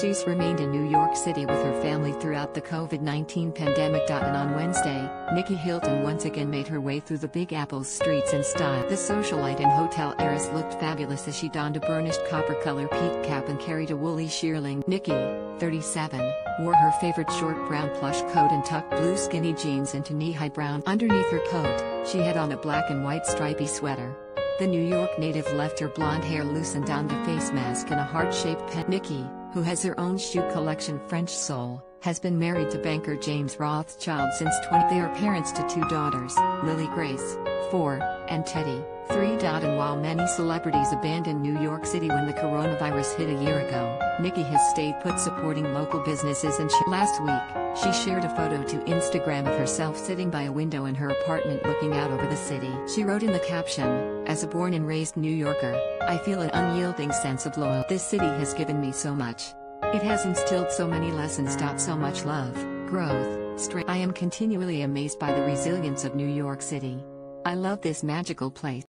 She's remained in New York City with her family throughout the COVID 19 pandemic. And on Wednesday, Nicky Hilton once again made her way through the Big Apple's streets in style. The socialite and hotel heiress looked fabulous as she donned a burnished copper color peak cap and carried a woolly shearling. Nicky, 37, wore her favorite short brown plush coat and tucked blue skinny jeans into knee high brown. Underneath her coat, she had on a black and white stripy sweater. The New York native left her blonde hair loose and donned a face mask and a heart-shaped pen. Nicky, who has her own shoe collection French Sole, has been married to banker James Rothschild since 20. They are parents to two daughters, Lily Grace, 4, and Teddy, 3. And while many celebrities abandoned New York City when the coronavirus hit a year ago, Nicky has stayed put supporting local businesses and she last week, she shared a photo to Instagram of herself sitting by a window in her apartment looking out over the city. She wrote in the caption, As a born and raised New Yorker, I feel an unyielding sense of loyalty. This city has given me so much. It has instilled so many lessons. So much love, growth, strength. I am continually amazed by the resilience of New York City. I love this magical place.